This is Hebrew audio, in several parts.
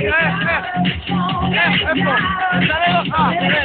Yeah, yeah, yeah.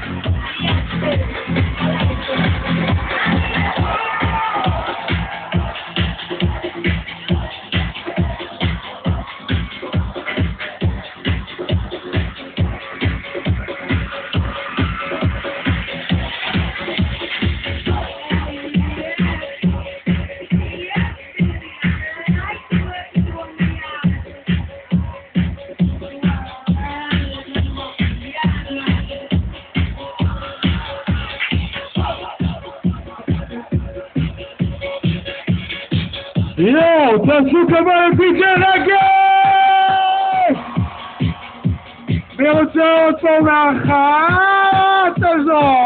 יואו, תעשו כמה לפיג'י רגל! מי רוצה אותו מהאחת הזו?